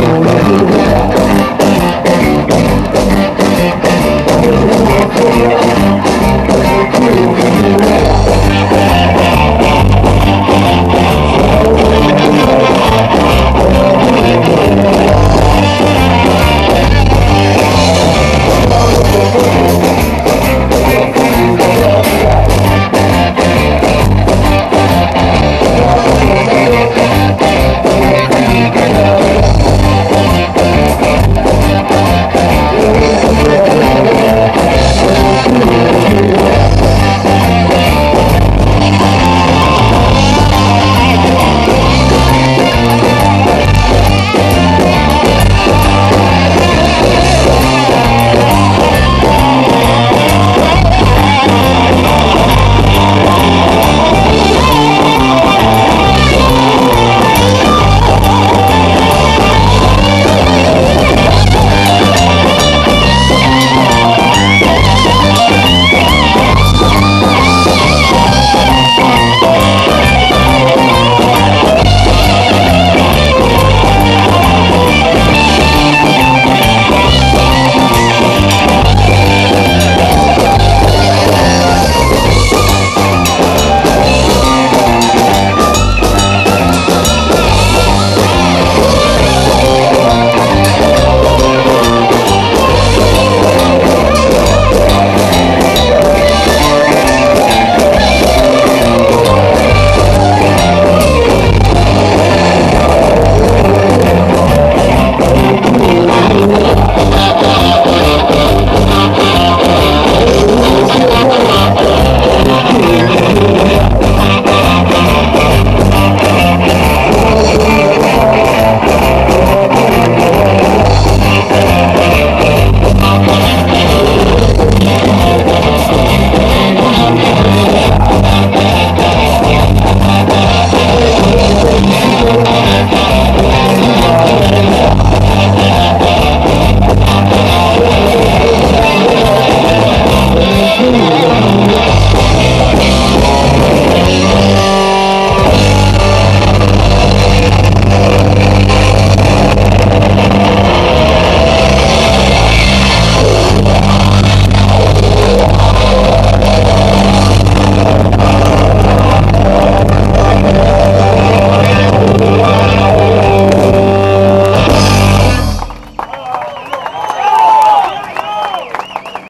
Lord.